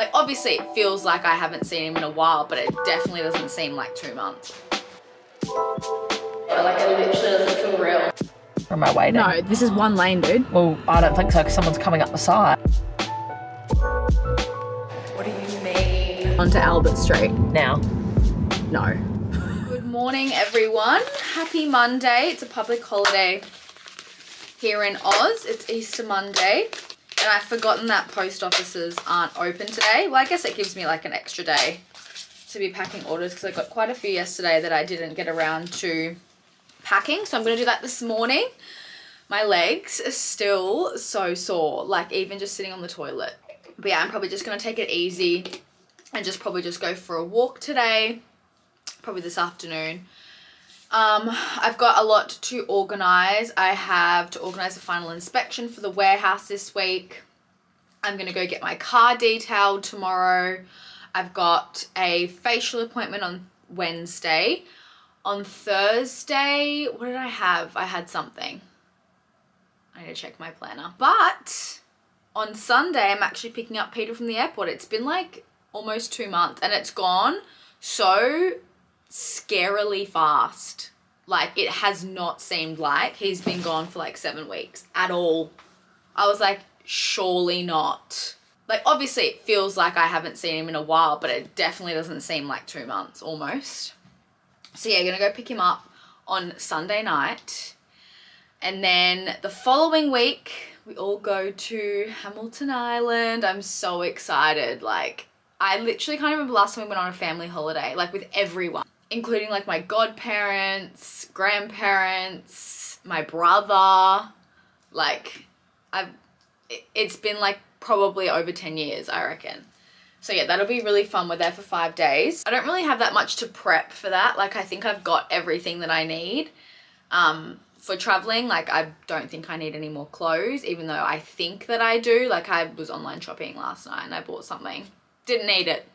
Like obviously it feels like I haven't seen him in a while, but it definitely doesn't seem like two months. But like it literally doesn't feel real. Or am I waiting? No, this is one lane, dude. Well, I don't think so because someone's coming up the side. What do you mean? Onto Albert Street. Now. No. Good morning everyone. Happy Monday. It's a public holiday here in Oz. It's Easter Monday. And I've forgotten that post offices aren't open today. Well, I guess it gives me like an extra day to be packing orders because I got quite a few yesterday that I didn't get around to packing. So I'm going to do that this morning. My legs are still so sore, like even just sitting on the toilet. But yeah, I'm probably just going to take it easy and just probably just go for a walk today, probably this afternoon. Um, I've got a lot to organise. I have to organise a final inspection for the warehouse this week. I'm going to go get my car detailed tomorrow. I've got a facial appointment on Wednesday. On Thursday, what did I have? I had something. I need to check my planner. But on Sunday, I'm actually picking up Peter from the airport. It's been like almost two months and it's gone so scarily fast. Like it has not seemed like he's been gone for like seven weeks at all. I was like, surely not. Like obviously it feels like I haven't seen him in a while, but it definitely doesn't seem like two months almost. So yeah, gonna go pick him up on Sunday night. And then the following week, we all go to Hamilton Island. I'm so excited. Like, I literally can't remember last time we went on a family holiday, like with everyone, including like my godparents, grandparents, my brother. Like, I've, it's been like probably over 10 years, I reckon. So yeah, that'll be really fun. We're there for five days. I don't really have that much to prep for that. Like, I think I've got everything that I need. Um, for traveling like I don't think I need any more clothes even though I think that I do like I was online shopping last night and I bought something didn't need it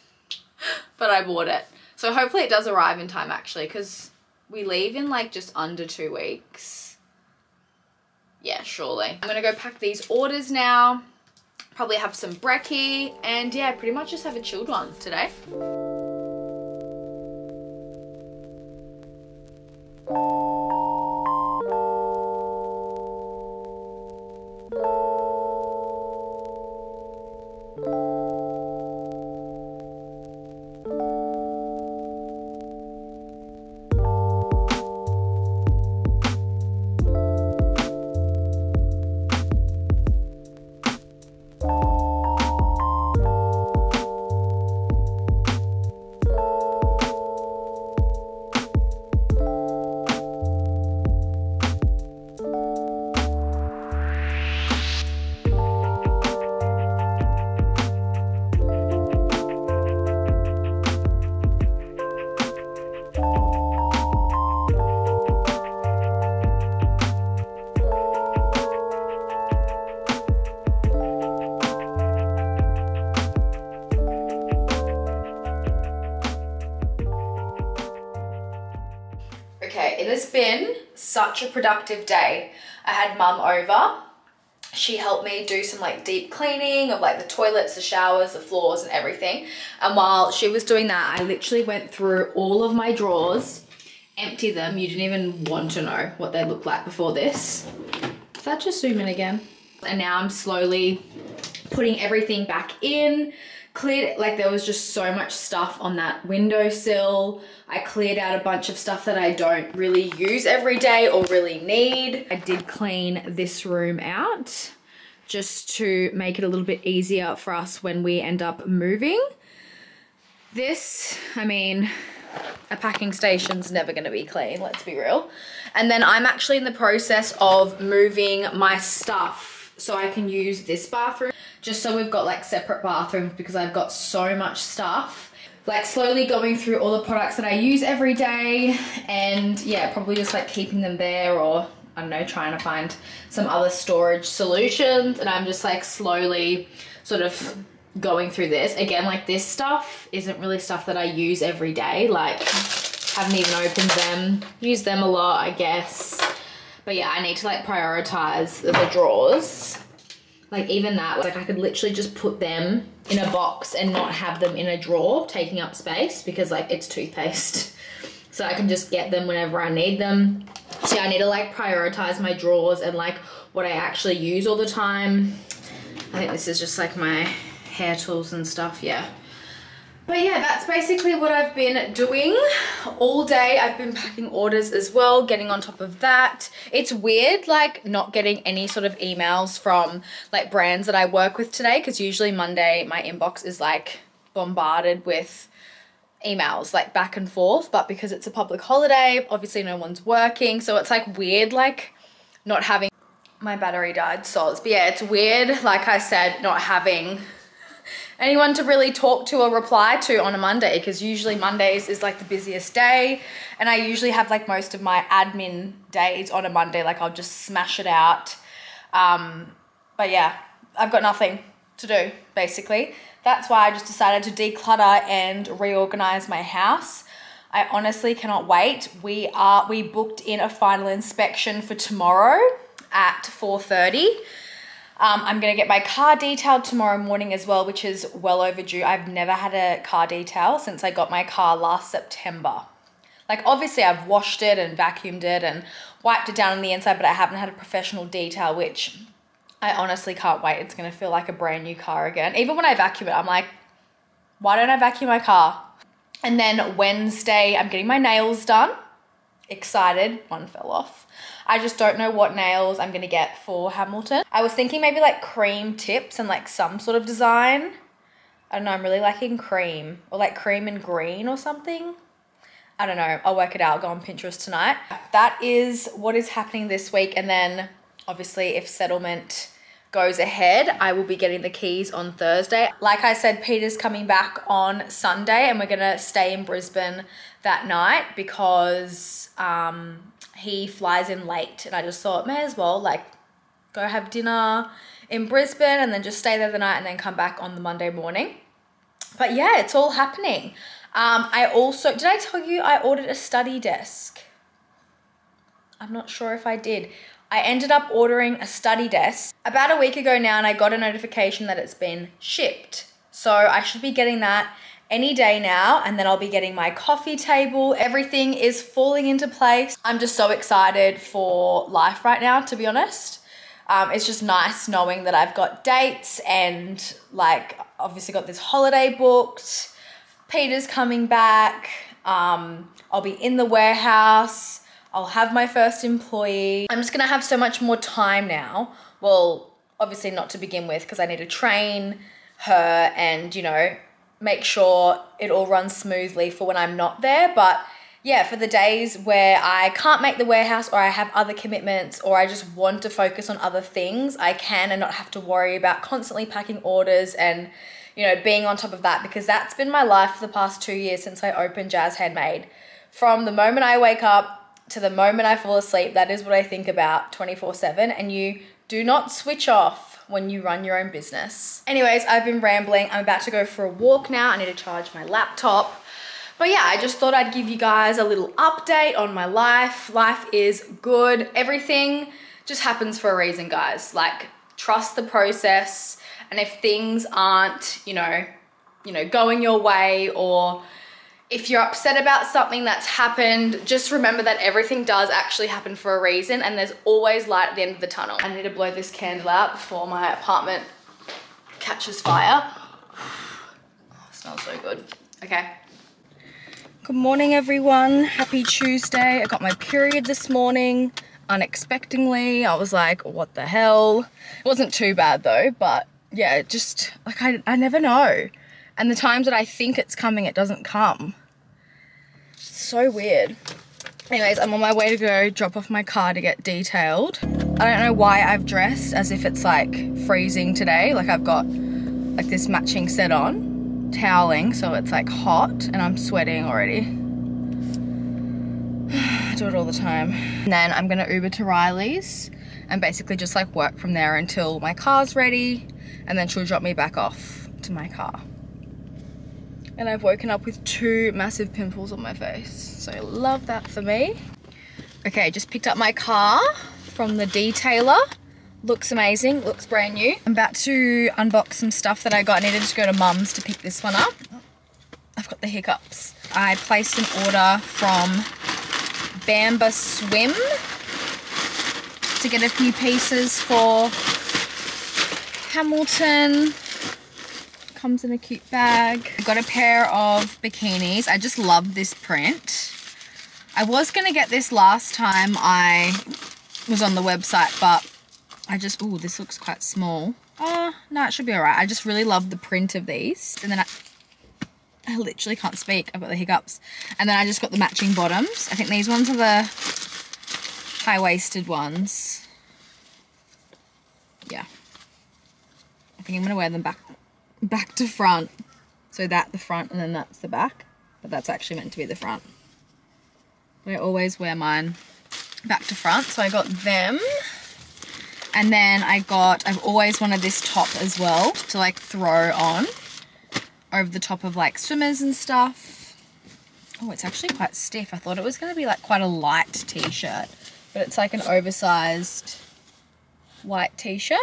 but I bought it so hopefully it does arrive in time actually because we leave in like just under two weeks. Yeah surely. I'm gonna go pack these orders now. Probably have some brekkie and yeah pretty much just have a chilled one today a productive day. I had mum over. She helped me do some like deep cleaning of like the toilets, the showers, the floors and everything. And while she was doing that, I literally went through all of my drawers, empty them. You didn't even want to know what they looked like before this. Did that just zoom in again? And now I'm slowly putting everything back in cleared like there was just so much stuff on that windowsill. I cleared out a bunch of stuff that i don't really use every day or really need. I did clean this room out just to make it a little bit easier for us when we end up moving. This i mean a packing station's never going to be clean let's be real. And then i'm actually in the process of moving my stuff so i can use this bathroom just so we've got like separate bathrooms because I've got so much stuff. Like slowly going through all the products that I use every day and yeah, probably just like keeping them there or I don't know, trying to find some other storage solutions and I'm just like slowly sort of going through this. Again, like this stuff isn't really stuff that I use every day. Like haven't even opened them, use them a lot, I guess. But yeah, I need to like prioritize the drawers Like even that, like I could literally just put them in a box and not have them in a drawer taking up space because like it's toothpaste. So I can just get them whenever I need them. So yeah, I need to like prioritize my drawers and like what I actually use all the time. I think this is just like my hair tools and stuff, yeah. But yeah, that's basically what I've been doing all day. I've been packing orders as well, getting on top of that. It's weird, like not getting any sort of emails from like brands that I work with today because usually Monday my inbox is like bombarded with emails like back and forth. But because it's a public holiday, obviously no one's working. So it's like weird, like not having my battery died, soz. But yeah, it's weird, like I said, not having anyone to really talk to or reply to on a Monday because usually Mondays is like the busiest day and I usually have like most of my admin days on a Monday like I'll just smash it out. Um, but yeah I've got nothing to do basically. That's why I just decided to declutter and reorganize my house. I honestly cannot wait. We are we booked in a final inspection for tomorrow at 4:30 um, I'm gonna get my car detailed tomorrow morning as well, which is well overdue. I've never had a car detail since I got my car last September. Like obviously I've washed it and vacuumed it and wiped it down on the inside, but I haven't had a professional detail, which I honestly can't wait. It's gonna feel like a brand new car again. Even when I vacuum it, I'm like, why don't I vacuum my car? And then Wednesday, I'm getting my nails done. Excited, one fell off. I just don't know what nails I'm gonna get for Hamilton. I was thinking maybe like cream tips and like some sort of design. I don't know, I'm really liking cream or like cream and green or something. I don't know, I'll work it out, I'll go on Pinterest tonight. That is what is happening this week. And then obviously if settlement goes ahead, I will be getting the keys on Thursday. Like I said, Peter's coming back on Sunday and we're gonna stay in Brisbane that night because um, he flies in late and I just thought may as well like go have dinner in Brisbane and then just stay there the night and then come back on the Monday morning. But yeah, it's all happening. Um, I also, did I tell you I ordered a study desk? I'm not sure if I did. I ended up ordering a study desk about a week ago now and I got a notification that it's been shipped. So I should be getting that any day now and then I'll be getting my coffee table. Everything is falling into place. I'm just so excited for life right now, to be honest. Um, it's just nice knowing that I've got dates and like obviously got this holiday booked. Peter's coming back. Um, I'll be in the warehouse. I'll have my first employee. I'm just gonna have so much more time now. Well, obviously not to begin with because I need to train her and, you know, make sure it all runs smoothly for when I'm not there. But yeah, for the days where I can't make the warehouse or I have other commitments or I just want to focus on other things, I can and not have to worry about constantly packing orders and you know being on top of that because that's been my life for the past two years since I opened Jaz Handmade. From the moment I wake up to the moment I fall asleep, that is what I think about 24 7. And you do not switch off when you run your own business. Anyways, I've been rambling. I'm about to go for a walk now. I need to charge my laptop. But yeah, I just thought I'd give you guys a little update on my life. Life is good. Everything just happens for a reason, guys. Like, trust the process. And if things aren't, you know, you know, going your way or if you're upset about something that's happened, just remember that everything does actually happen for a reason and there's always light at the end of the tunnel. I need to blow this candle out before my apartment catches fire. Oh, smells so good. Okay. Good morning, everyone. Happy Tuesday. I got my period this morning unexpectedly. I was like, what the hell? It wasn't too bad though, but yeah, just like I, I never know. And the times that I think it's coming, it doesn't come so weird. Anyways, I'm on my way to go drop off my car to get detailed. I don't know why I've dressed as if it's like freezing today. Like I've got like this matching set on, toweling, so it's like hot and I'm sweating already. I do it all the time. And then I'm gonna Uber to Riley's and basically just like work from there until my car's ready and then she'll drop me back off to my car and I've woken up with two massive pimples on my face. So love that for me. Okay, just picked up my car from the detailer. Looks amazing, looks brand new. I'm about to unbox some stuff that I got. I needed to go to mum's to pick this one up. I've got the hiccups. I placed an order from Bamba Swim to get a few pieces for Hamilton. Comes in a cute bag. I got a pair of bikinis. I just love this print. I was going to get this last time I was on the website, but I just, oh, this looks quite small. Oh, no, it should be all right. I just really love the print of these. And then I, I literally can't speak. I've got the hiccups. And then I just got the matching bottoms. I think these ones are the high-waisted ones. Yeah. I think I'm going to wear them back, back to front. So that the front and then that's the back. But that's actually meant to be the front. I always wear mine back to front. So I got them. And then I got, I've always wanted this top as well to like throw on over the top of like swimmers and stuff. Oh, it's actually quite stiff. I thought it was going to be like quite a light t-shirt, but it's like an oversized white t-shirt.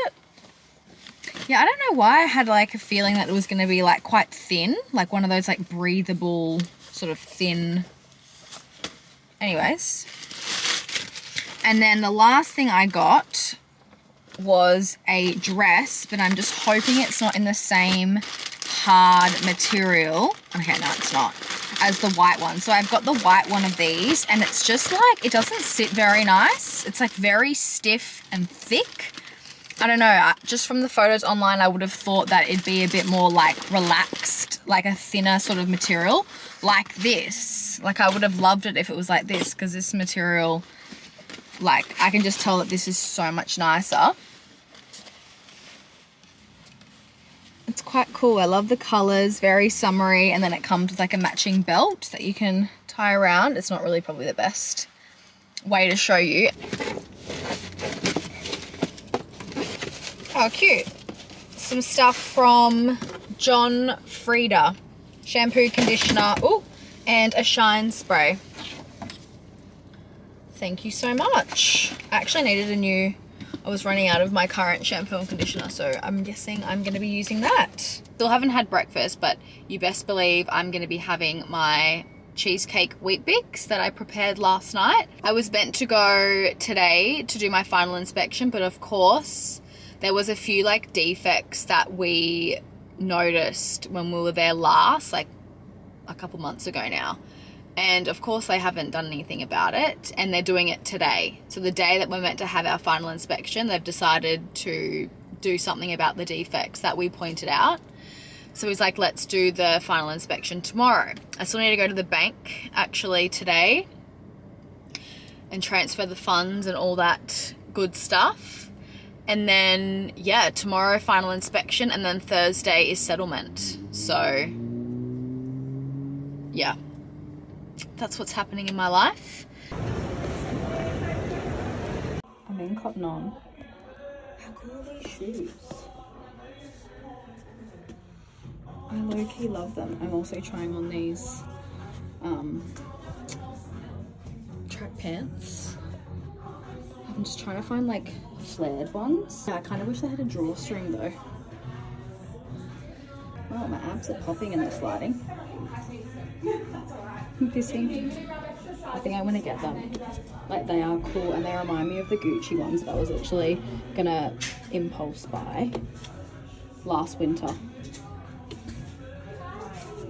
Yeah, I don't know why I had like a feeling that it was going to be like quite thin, like one of those like breathable sort of thin. Anyways. And then the last thing I got was a dress, but I'm just hoping it's not in the same hard material. Okay, no, it's not. As the white one. So I've got the white one of these, and it's just like, it doesn't sit very nice. It's like very stiff and thick. I don't know, just from the photos online, I would have thought that it'd be a bit more like relaxed, like a thinner sort of material, like this. Like I would have loved it if it was like this, because this material, like I can just tell that this is so much nicer. It's quite cool. I love the colors, very summery, and then it comes with like a matching belt that you can tie around. It's not really probably the best way to show you. Oh, cute. Some stuff from John Frieda. Shampoo, conditioner, oh, and a shine spray. Thank you so much. I actually needed a new I was running out of my current shampoo and conditioner, so I'm guessing I'm going to be using that. Still haven't had breakfast, but you best believe I'm going to be having my cheesecake Weet-Bix that I prepared last night. I was meant to go today to do my final inspection, but of course there was a few like defects that we noticed when we were there last, like a couple months ago now. And of course they haven't done anything about it and they're doing it today. So the day that we're meant to have our final inspection they've decided to do something about the defects that we pointed out. So he's like let's do the final inspection tomorrow. I still need to go to the bank actually today and transfer the funds and all that good stuff and then yeah tomorrow final inspection and then thursday is settlement so yeah that's what's happening in my life. I'm in Cotton On. How cool are these shoes? I low-key love them. I'm also trying on these um, track pants. I'm just trying to find like flared ones. I kind of wish they had a drawstring though. Oh, my abs are popping in the sliding. Pissing. I think I want to get them. Like they are cool and they remind me of the Gucci ones that I was actually gonna impulse buy last winter.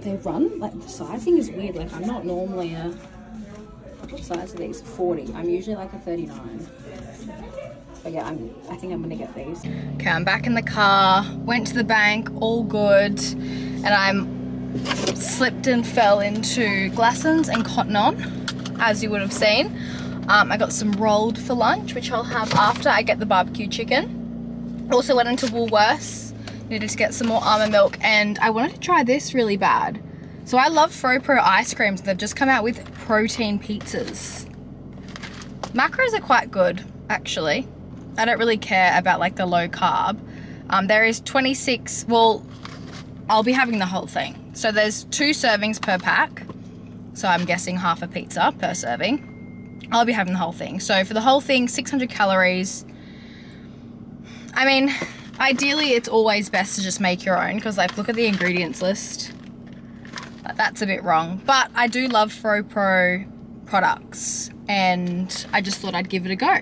They run, like the sizing is weird. Like I'm not normally a, what size are these? 40. I'm usually like a 39. But yeah, I'm, I think I'm gonna get these. Okay, I'm back in the car, went to the bank, all good. And I'm slipped and fell into Glassons and Cotton On, as you would have seen. Um, I got some rolled for lunch, which I'll have after I get the barbecue chicken. Also went into Woolworths, needed to get some more almond milk, and I wanted to try this really bad. So I love FroPro ice creams. They've just come out with protein pizzas. Macros are quite good, actually. I don't really care about like the low carb. Um, there is 26, well, I'll be having the whole thing. So there's two servings per pack. So I'm guessing half a pizza per serving. I'll be having the whole thing. So for the whole thing, 600 calories. I mean, ideally it's always best to just make your own because like look at the ingredients list. That's a bit wrong. But I do love Fro Pro products and I just thought I'd give it a go.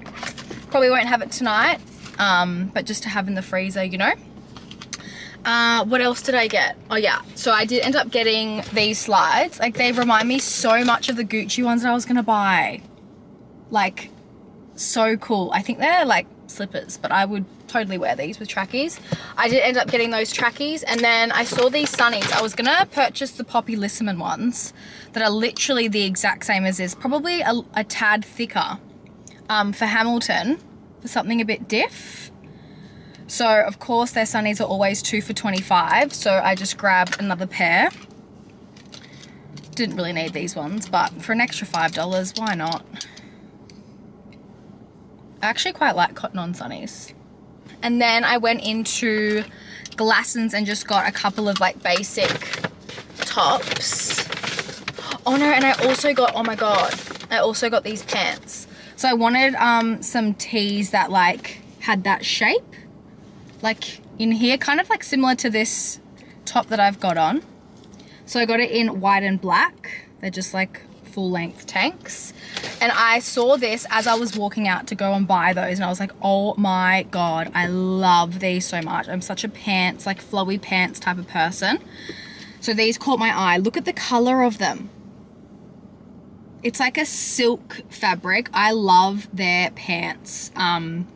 Probably won't have it tonight, um, but just to have in the freezer, you know. Uh, what else did I get? Oh yeah, so I did end up getting these slides. Like they remind me so much of the Gucci ones that I was gonna buy. Like, so cool. I think they're like slippers, but I would totally wear these with trackies. I did end up getting those trackies and then I saw these sunnies. I was gonna purchase the Poppy Lissaman ones that are literally the exact same as this, probably a, a tad thicker um, for Hamilton for something a bit diff. So of course their sunnies are always two for 25. So I just grabbed another pair. Didn't really need these ones, but for an extra $5, why not? I actually quite like cotton on sunnies. And then I went into Glassons and just got a couple of like basic tops. Oh no, and I also got, oh my God, I also got these pants. So I wanted um, some tees that like had that shape. Like in here, kind of like similar to this top that I've got on. So I got it in white and black. They're just like full length tanks. And I saw this as I was walking out to go and buy those and I was like, oh my God, I love these so much. I'm such a pants, like flowy pants type of person. So these caught my eye. Look at the color of them. It's like a silk fabric. I love their pants. Um,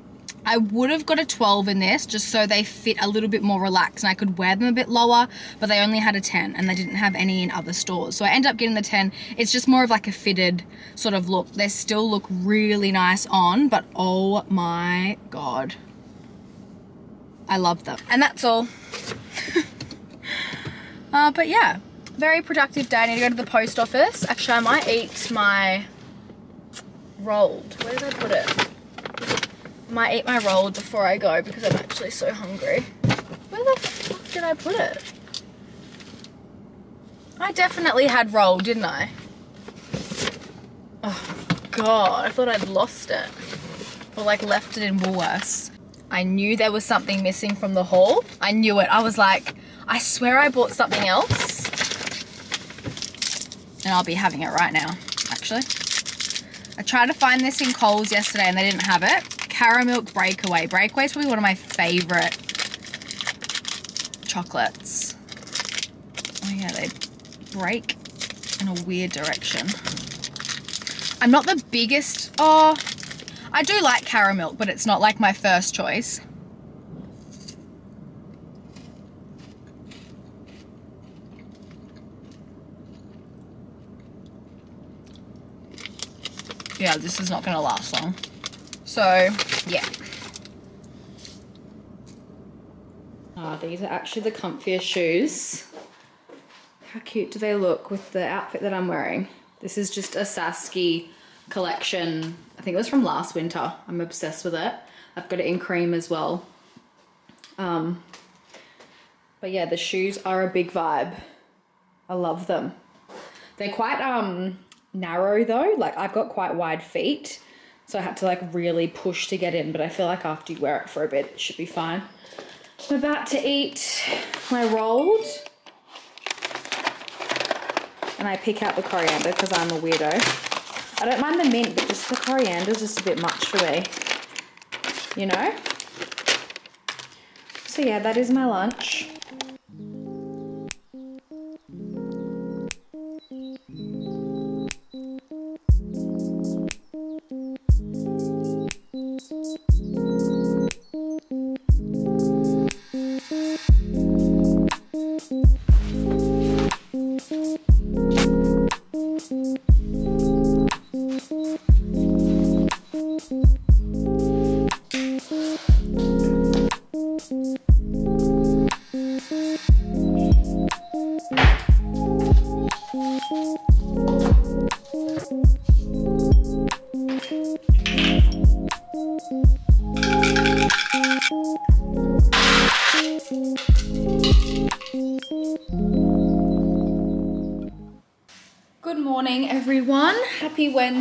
I would have got a 12 in this just so they fit a little bit more relaxed and I could wear them a bit lower, but they only had a 10 and they didn't have any in other stores. So I end up getting the 10. It's just more of like a fitted sort of look. They still look really nice on, but oh my God. I love them. And that's all. uh, but yeah, very productive day. I need to go to the post office. Actually, I might eat my rolled. Where did I put it? I might eat my rolled before I go because I'm actually so hungry. Where the fuck did I put it? I definitely had rolled, didn't I? Oh god, I thought I'd lost it. Or like left it in Woolworths. I knew there was something missing from the haul. I knew it. I was like, I swear I bought something else. And I'll be having it right now, actually. I tried to find this in Coles yesterday and they didn't have it. Caramilk Breakaway. Breakaway is probably one of my favorite chocolates. Oh yeah, they break in a weird direction. I'm not the biggest, oh, I do like Caramilk, but it's not like my first choice. Yeah, this is not gonna last long. So, yeah. Oh, these are actually the comfiest shoes. How cute do they look with the outfit that I'm wearing? This is just a Saski collection. I think it was from last winter. I'm obsessed with it. I've got it in cream as well. Um, but yeah, the shoes are a big vibe. I love them. They're quite um, narrow though. Like I've got quite wide feet. So I had to like really push to get in, but I feel like after you wear it for a bit, it should be fine. I'm about to eat my rolled. And I pick out the coriander because I'm a weirdo. I don't mind the mint, but just the coriander is just a bit much for me. You know? So yeah, that is my lunch.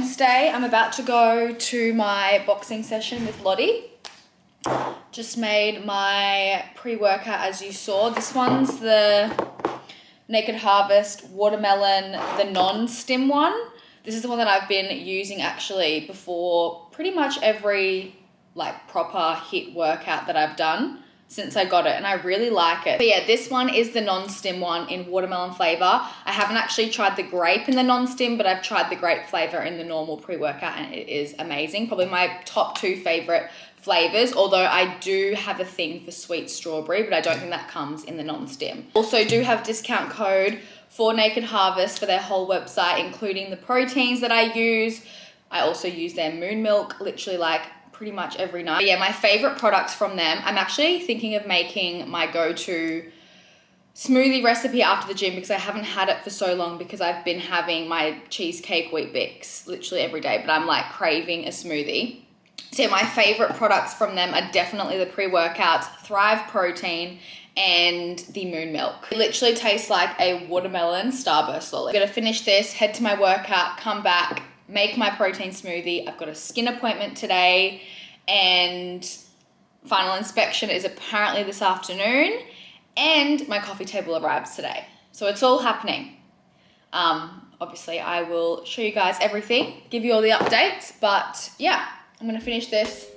Wednesday. I'm about to go to my boxing session with Lottie. Just made my pre-workout as you saw. This one's the Naked Harvest watermelon, the non-stim one. This is the one that I've been using actually before pretty much every like proper HIIT workout that I've done since I got it and I really like it. But yeah, this one is the non-stim one in watermelon flavor. I haven't actually tried the grape in the non-stim, but I've tried the grape flavor in the normal pre-workout and it is amazing. Probably my top two favorite flavors, although I do have a thing for sweet strawberry, but I don't think that comes in the non-stim. Also do have discount code for Naked Harvest for their whole website, including the proteins that I use. I also use their moon milk, literally like pretty much every night. But yeah, my favorite products from them. I'm actually thinking of making my go-to smoothie recipe after the gym because I haven't had it for so long because I've been having my cheesecake Weet-Bix literally every day, but I'm like craving a smoothie. So my favorite products from them are definitely the pre-workouts, Thrive Protein, and the moon milk. It literally tastes like a watermelon starburst lolly. I'm gonna finish this, head to my workout, come back, make my protein smoothie. I've got a skin appointment today and final inspection is apparently this afternoon and my coffee table arrives today. So it's all happening. Um, obviously I will show you guys everything, give you all the updates, but yeah, I'm gonna finish this.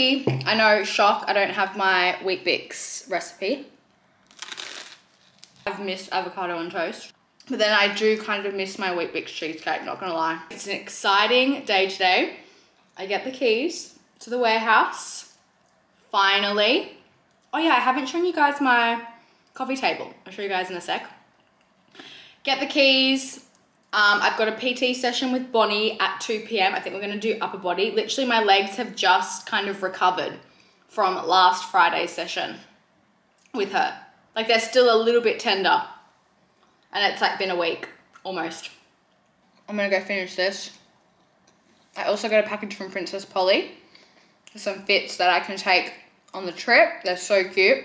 I know, shock, I don't have my Weet-Bix recipe. I've missed avocado on toast. But then I do kind of miss my Weet-Bix cheesecake, not gonna lie. It's an exciting day today. I get the keys to the warehouse. Finally. Oh yeah, I haven't shown you guys my coffee table. I'll show you guys in a sec. Get the keys. Um, I've got a PT session with Bonnie at 2 p.m. I think we're gonna do upper body. Literally my legs have just kind of recovered from last Friday's session with her. Like they're still a little bit tender. And it's like been a week, almost. I'm gonna go finish this. I also got a package from Princess Polly. Some fits that I can take on the trip. They're so cute.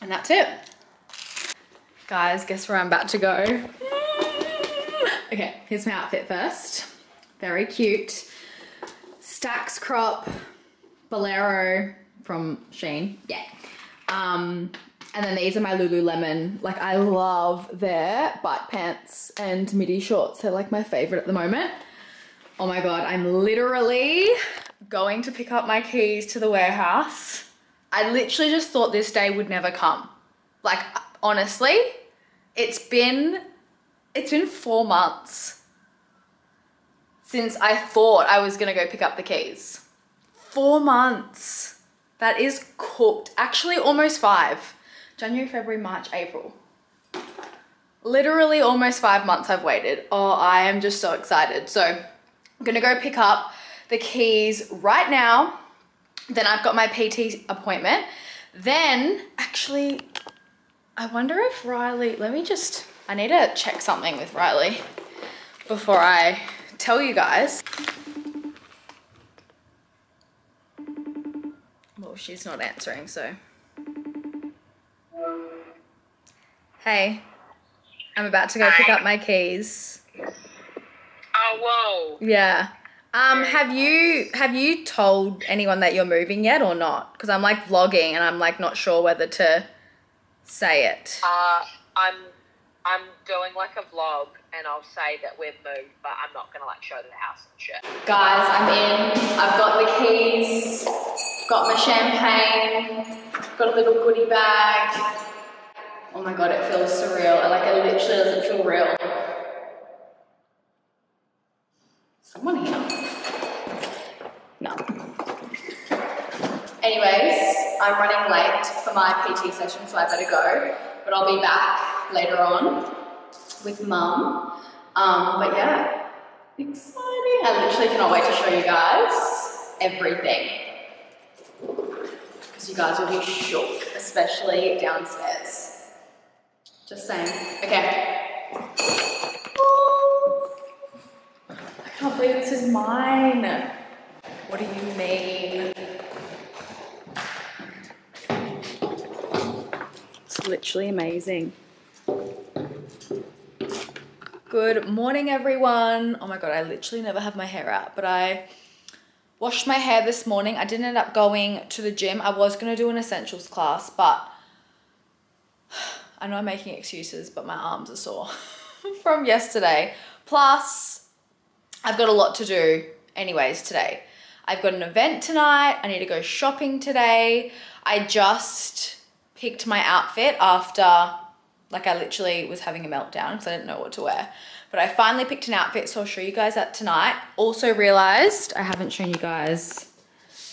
And that's it. Guys, guess where I'm about to go? Okay, here's my outfit first. Very cute. STAX crop, bolero from Shein. Yeah. Um, and then these are my Lululemon. Like I love their bike pants and midi shorts. They're like my favorite at the moment. Oh my God, I'm literally going to pick up my keys to the warehouse. I literally just thought this day would never come. Like honestly, it's been it's been four months since I thought I was gonna go pick up the keys. Four months. That is cooked. Actually, almost five. January, February, March, April. Literally almost five months I've waited. Oh, I am just so excited. So I'm gonna go pick up the keys right now. Then I've got my PT appointment. Then, actually, I wonder if Riley, let me just, I need to check something with Riley before I tell you guys. Well, she's not answering, so. Hey, I'm about to go pick up my keys. Oh, whoa. Yeah. Um, have you have you told anyone that you're moving yet or not? Because I'm like vlogging and I'm like not sure whether to say it. Uh, I'm, I'm doing like a vlog and I'll say that we've moved, but I'm not gonna like show the house and shit. Guys, I'm in. I've got the keys, got my champagne, got a little goodie bag. Oh my god, it feels surreal. Like it literally doesn't feel real. Someone here. No. Anyways, I'm running late for my PT session, so I better go. But I'll be back later on with mum. Um, but yeah, exciting. I literally cannot wait to show you guys everything. Because you guys will be shook, especially downstairs. Just saying. Okay. I can't believe this is mine. What do you mean? Literally amazing. Good morning, everyone. Oh my god, I literally never have my hair out, but I washed my hair this morning. I didn't end up going to the gym. I was gonna do an essentials class, but I know I'm making excuses, but my arms are sore from yesterday. Plus, I've got a lot to do anyways today. I've got an event tonight. I need to go shopping today. I just picked my outfit after, like I literally was having a meltdown because I didn't know what to wear. But I finally picked an outfit, so I'll show you guys that tonight. Also realized I haven't shown you guys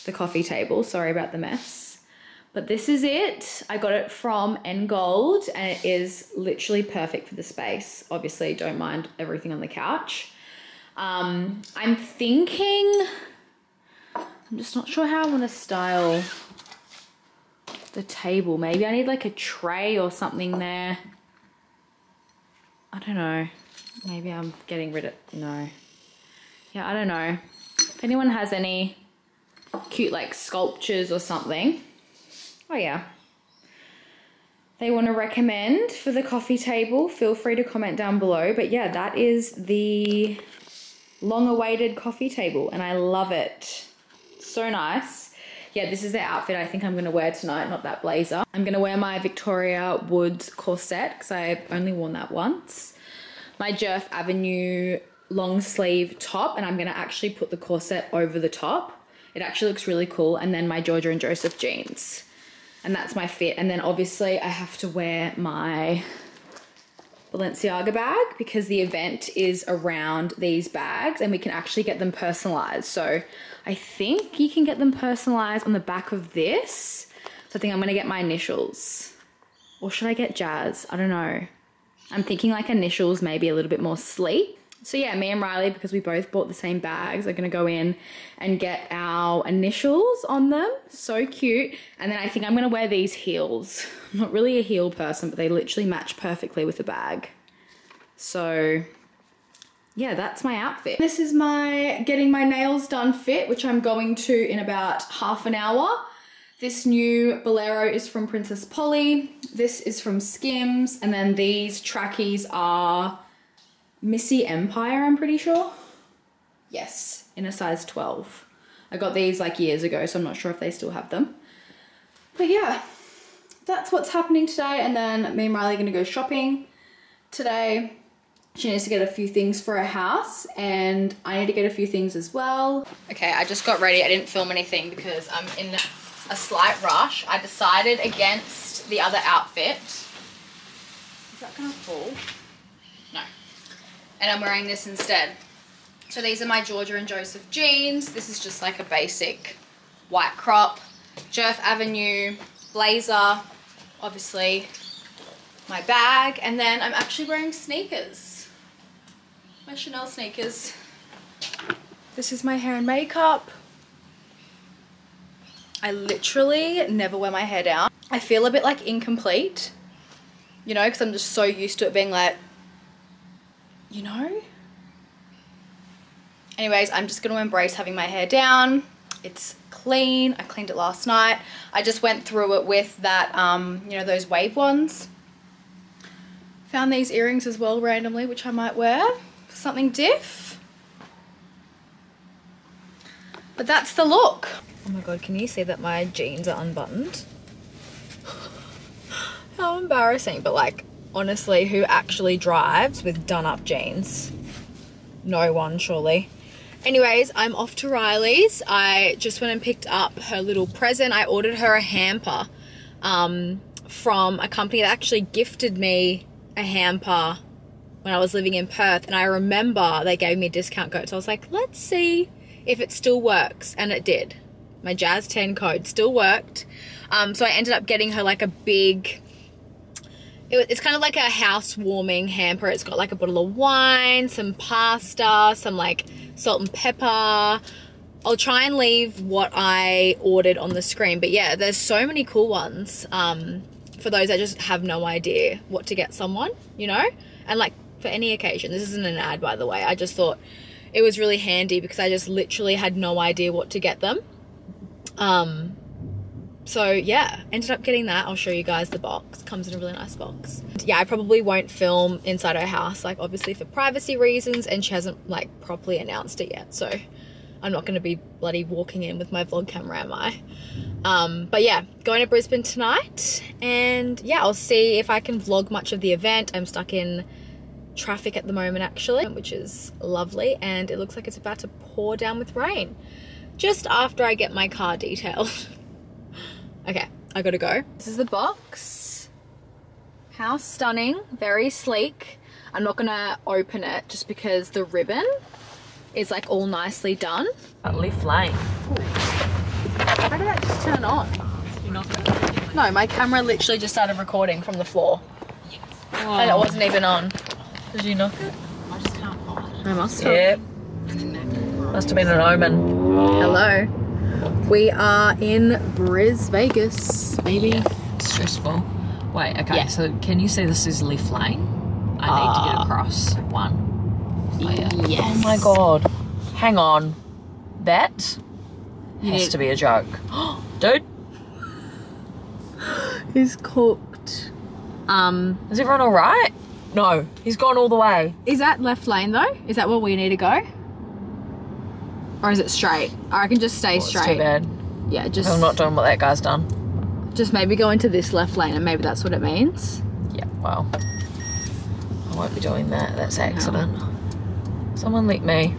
the coffee table. Sorry about the mess. But this is it. I got it from N Gold and it is literally perfect for the space. Obviously, don't mind everything on the couch. Um, I'm thinking, I'm just not sure how I want to style the table. Maybe I need like a tray or something there. I don't know. Maybe I'm getting rid of, no. Yeah, I don't know. If anyone has any cute like sculptures or something. Oh yeah. They want to recommend for the coffee table, feel free to comment down below. But yeah, that is the long awaited coffee table and I love it. So nice. Yeah, this is the outfit I think I'm going to wear tonight, not that blazer. I'm going to wear my Victoria Woods corset because I've only worn that once. My Jerf Avenue long sleeve top and I'm going to actually put the corset over the top. It actually looks really cool. And then my Georgia and Joseph jeans. And that's my fit. And then obviously I have to wear my Balenciaga bag because the event is around these bags and we can actually get them personalized. So I think you can get them personalized on the back of this. So I think I'm gonna get my initials. Or should I get Jaz? I don't know. I'm thinking like initials, maybe a little bit more sleek. So yeah, me and Riley, because we both bought the same bags, are gonna go in and get our initials on them. So cute. And then I think I'm gonna wear these heels. I'm not really a heel person, but they literally match perfectly with the bag. So yeah, that's my outfit. This is my getting my nails done fit, which I'm going to in about half an hour. This new bolero is from Princess Polly. This is from Skims. And then these trackies are Missy Empire, I'm pretty sure. Yes, in a size 12. I got these like years ago, so I'm not sure if they still have them. But yeah, that's what's happening today. And then me and Riley are gonna go shopping today. She needs to get a few things for her house and I need to get a few things as well. Okay, I just got ready. I didn't film anything because I'm in a slight rush. I decided against the other outfit. Is that gonna fall? And I'm wearing this instead. So these are my Georgia and Joseph jeans. This is just like a basic white crop. Jerf Avenue blazer, obviously my bag. And then I'm actually wearing sneakers my Chanel sneakers. This is my hair and makeup. I literally never wear my hair down. I feel a bit like incomplete, you know, because I'm just so used to it being like, you know? Anyways, I'm just going to embrace having my hair down. It's clean. I cleaned it last night. I just went through it with that, um, you know, those wave ones. Found these earrings as well randomly, which I might wear for something diff. But that's the look. Oh my god, can you see that my jeans are unbuttoned? How embarrassing, but like, honestly, who actually drives with done up jeans? No one, surely. Anyways, I'm off to Riley's. I just went and picked up her little present. I ordered her a hamper um, from a company that actually gifted me a hamper when I was living in Perth. And I remember they gave me a discount code. So I was like, let's see if it still works. And it did. My Jaz 10 code still worked. Um, so I ended up getting her like a big it, it's kind of like a housewarming hamper. It's got like a bottle of wine, some pasta, some like salt and pepper. I'll try and leave what I ordered on the screen. But yeah, there's so many cool ones um, for those that just have no idea what to get someone, you know? And like for any occasion. This isn't an ad, by the way. I just thought it was really handy because I just literally had no idea what to get them. Um, so yeah, ended up getting that. I'll show you guys the box. Comes in a really nice box. Yeah, I probably won't film inside her house, like obviously for privacy reasons, and she hasn't like properly announced it yet. So I'm not gonna be bloody walking in with my vlog camera, am I? Um, but yeah, going to Brisbane tonight, and yeah, I'll see if I can vlog much of the event. I'm stuck in traffic at the moment actually, which is lovely, and it looks like it's about to pour down with rain. Just after I get my car detailed. Okay, I gotta go. This is the box. How stunning, very sleek. I'm not gonna open it just because the ribbon is like all nicely done. At Leaf Lane. How did that just turn on? You know? No, my camera literally just started recording from the floor. And it wasn't even on. Did you knock it? I just can't find it? I must have. Yep. Must have been an omen. Hello. We are in Bris Vegas, baby. Stressful. Wait, okay, Yeah. so can you see this is Leaf Lane? I need to get across one. Oh, yeah. Yes. Oh my god. Hang on. That You has to be a joke. Dude, He's cooked. Um, is everyone alright? No, he's gone all the way. is that left lane though? Is that where we need to go? Or is it straight? Or I can just stay Oh, straight. too bad. Yeah, just I'm not doing what that guy's done. just maybe go into this left lane and maybe that's what it means. Yeah, well. I won't be doing that. That's accident. Someone let me.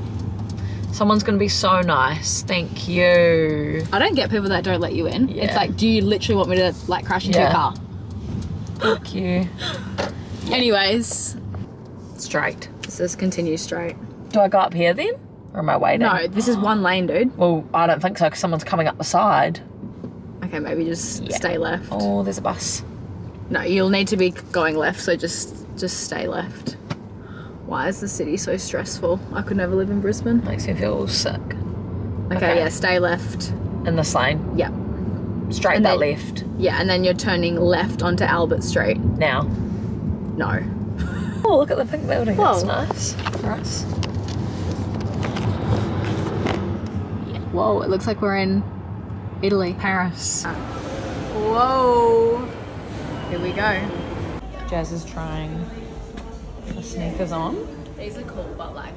Someone's gonna be so nice. Thank you. I don't get people that don't let you in. It's like, do you literally want me to like crash into your car? Thank you. Anyways, Straight. this is continue straight. Do I go up here then? Or am I waiting? No, this is one lane, dude. Well, I don't think so because someone's coming up the side. Okay, maybe just Yeah. stay left. Oh, there's a bus. No, you'll need to be going left, so just just stay left. Why is the city so stressful? I could never live in Brisbane. Makes me feel sick. Okay, Okay. yeah, stay left. In this lane. Yeah. Straight And then- left. Yeah, and then you're turning left onto Albert Street. Now. No. Oh, look at the pink building. That's nice for us. Whoa, it looks like we're in Italy. Paris. Ah. Whoa. Here we go. Jaz is trying the sneakers on. These are cool, but like,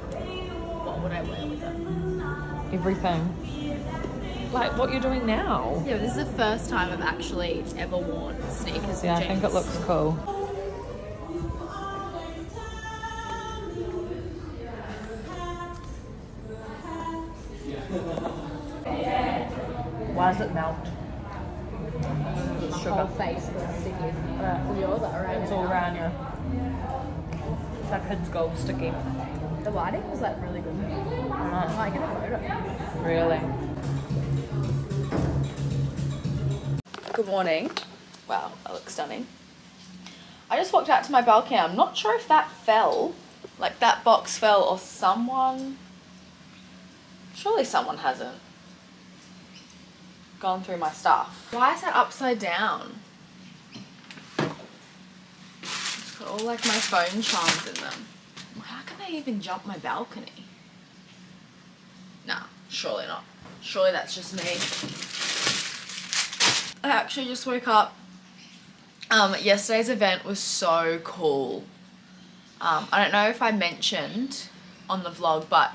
what would I wear with them? Everything. Like what you're doing now. Yeah, this is the first time I've actually ever worn sneakers Yeah, with I think it looks cool. Why does it melt? Whole face is sticky. Yours are around It's all around you. It's like kids gold sticky. The lighting was like really good. Uh-huh. I might get a photo. Really? Good morning. Wow, that look stunning. I just walked out to my balcony. I'm not sure if that fell. Like that box fell or someone. Surely someone hasn't gone through my stuff. Why is that upside down? It's got all like my phone charms in them. How can they even jump my balcony? Nah, surely not. Surely that's just me. I actually just woke up. Um, yesterday's event was so cool. Um, I don't know if I mentioned on the vlog, but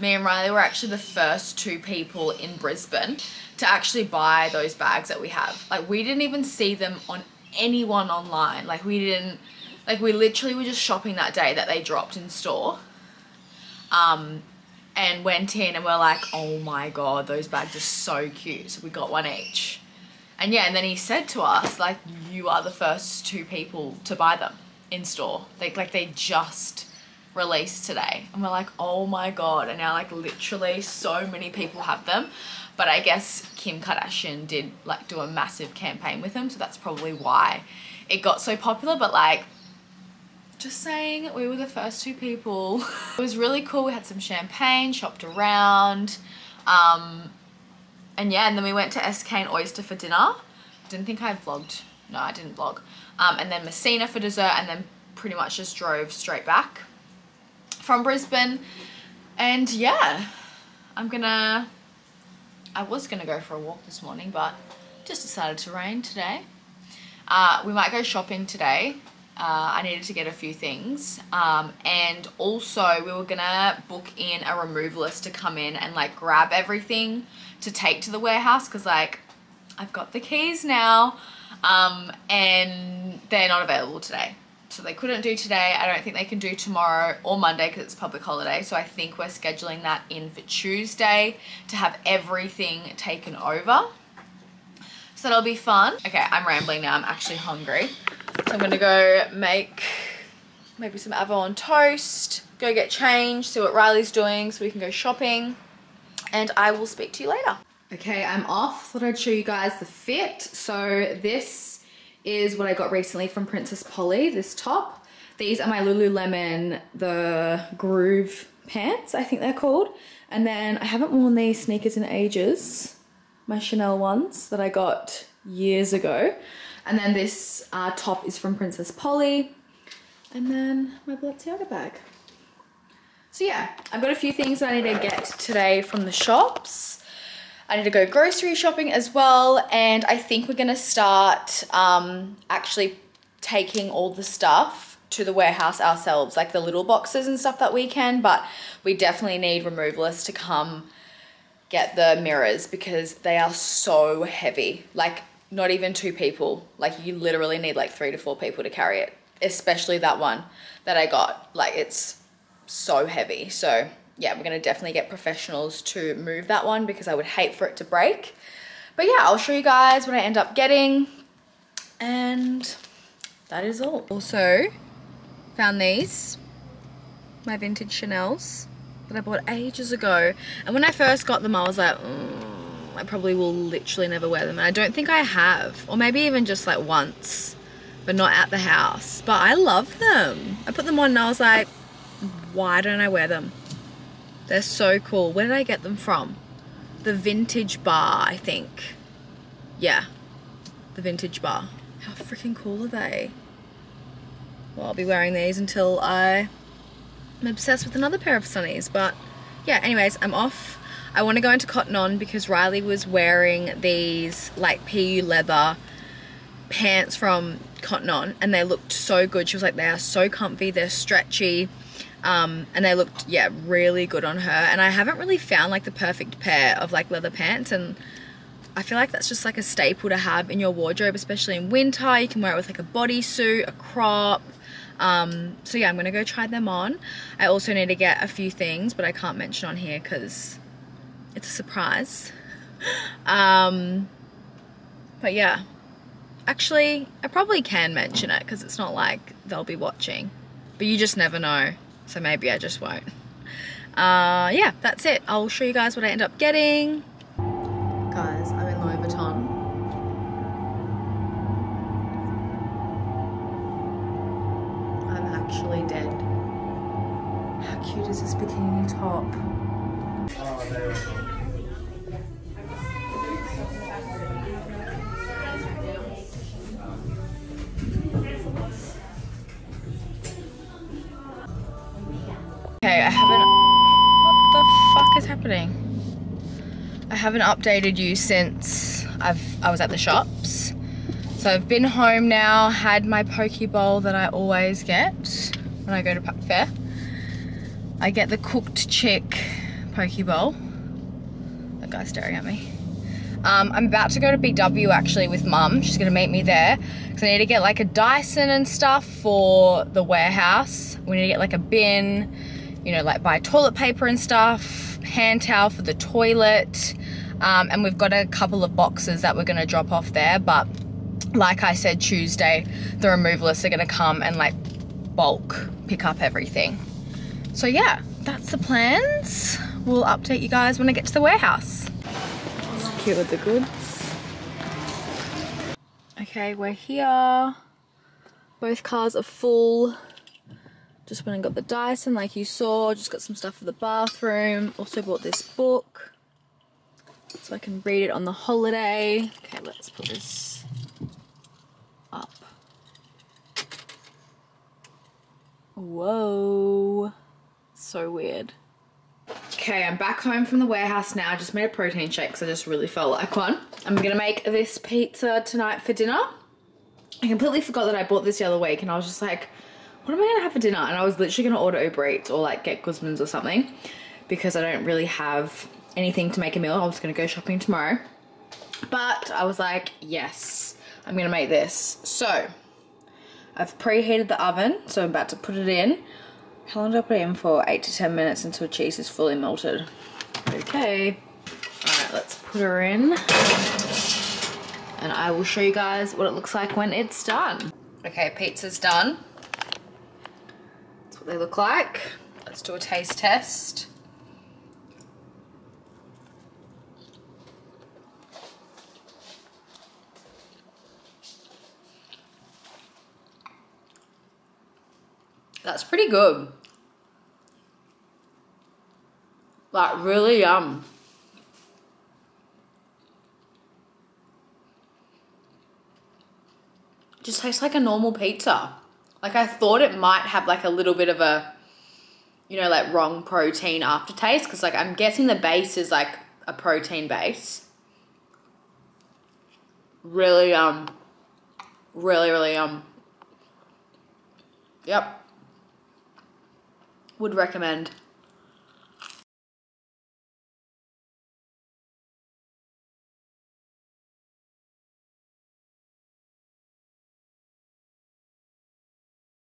me and Riley were actually the first two people in Brisbane to actually buy those bags that we have. Like we didn't even see them on anyone online. Like we didn't Like we literally were just shopping that day that they dropped in store. Um, and went in and we're like, oh my god, those bags are so cute. So we got one each. And yeah, and then he said to us, like, you are the first two people to buy them in store. Like, like they just released today. And we're like, oh my god. And now like literally so many people have them. But I guess Kim Kardashian did like do a massive campaign with them. So that's probably why it got so popular. But like, just saying, we were the first two people. it was really cool. We had some champagne, shopped around. Um, and yeah, and then we went to SK and Oyster for dinner. Didn't think I vlogged. No, I didn't vlog. Um, and then Messina for dessert and then pretty much just drove straight back from Brisbane. And yeah, I'm gonna, I was gonna go for a walk this morning, but just decided to rain today. Uh, we might go shopping today. Uh, I needed to get a few things. Um, and also we were gonna book in a removalist to come in and like grab everything to take to the warehouse because like I've got the keys now um, and they're not available today. So they couldn't do today. I don't think they can do tomorrow or Monday because it's public holiday. So I think we're scheduling that in for Tuesday to have everything taken over. So that'll be fun. Okay, I'm rambling now. I'm actually hungry. So I'm gonna go make maybe some avo on toast, go get changed, see what Riley's doing so we can go shopping and I will speak to you later. Okay, I'm off. Thought I'd show you guys the fit. So this is what I got recently from Princess Polly, this top. These are my Lululemon, the Groove pants, I think they're called. And then I haven't worn these sneakers in ages. My Chanel ones that I got years ago. And then this uh, top is from Princess Polly. And then my Balenciaga bag. So yeah, I've got a few things that I need to get today from the shops. I need to go grocery shopping as well. And I think we're gonna start um, actually taking all the stuff to the warehouse ourselves, like the little boxes and stuff that we can, but we definitely need removalists to come get the mirrors because they are so heavy. Like not even two people. Like you literally need like three to four people to carry it, especially that one that I got. Like it's so heavy. So yeah, we're gonna definitely get professionals to move that one because I would hate for it to break. But yeah, I'll show you guys what I end up getting and that is all. Also, found these, my vintage Chanel's that I bought ages ago. And when I first got them, I was like, mm, I probably will literally never wear them. And I don't think I have, or maybe even just like once, but not at the house. But I love them. I put them on and I was like, why don't I wear them? They're so cool. Where did I get them from? The Vintage Bar, I think. Yeah, the Vintage Bar. How freaking cool are they? Well, I'll be wearing these until I am obsessed with another pair of sunnies. But yeah, anyways, I'm off. I want to go into Cotton On because Riley was wearing these like PU leather pants from Cotton On and they looked so good. She was like, they are so comfy, they're stretchy. Um, and they looked, yeah, really good on her. And I haven't really found like the perfect pair of like leather pants and I feel like that's just like a staple to have in your wardrobe, especially in winter. You can wear it with like a bodysuit, a crop. Um, so yeah, I'm gonna go try them on. I also need to get a few things, but I can't mention on here because it's a surprise. Um, but yeah, actually, I probably can mention it because it's not like they'll be watching, but you just never know. So maybe I just won't. Uh, yeah, that's it. I'll show you guys what I end up getting. Guys, I'm in Louis Vuitton. I'm actually dead. How cute is this bikini top? Okay, I haven't. What the fuck is happening? I haven't updated you since I've I was at the shops. So I've been home now, had my poke bowl that I always get when I go to Pac Fair. I get the cooked chick poke bowl. That guy's staring at me. Um, I'm about to go to BW actually with mum. She's gonna meet me there because I need to get like a Dyson and stuff for the warehouse. We need to get like a bin, you know, like buy toilet paper and stuff, hand towel for the toilet. Um, and we've got a couple of boxes that we're gonna drop off there. But like I said, Tuesday, the removalists are gonna come and like bulk pick up everything. So yeah, that's the plans. We'll update you guys when I get to the warehouse. Secured the goods. Okay, we're here. Both cars are full. Just went and got the Dyson like you saw. Just got some stuff for the bathroom. Also bought this book so I can read it on the holiday. Okay, let's put this up. Whoa. So weird. Okay, I'm back home from the warehouse now. I just made a protein shake because I just really felt like one. I'm gonna make this pizza tonight for dinner. I completely forgot that I bought this the other week and I was just like, what am I gonna have for dinner? And I was literally gonna order Uber Eats or like get Guzman's or something because I don't really have anything to make a meal. I was gonna go shopping tomorrow. But I was like, yes, I'm gonna make this. So, I've preheated the oven, so I'm about to put it in. How long do I put it in for? 8 to 10 minutes until cheese is fully melted. Okay. Alright, let's put her in. And I will show you guys what it looks like when it's done. Okay, pizza's done. What they look like. Let's do a taste test. That's pretty good. Like really yum. Just tastes like a normal pizza. Like I thought it might have like a little bit of a, you know, like wrong protein aftertaste because like I'm guessing the base is like a protein base. Really um, really really um. Yep would recommend.